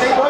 这个。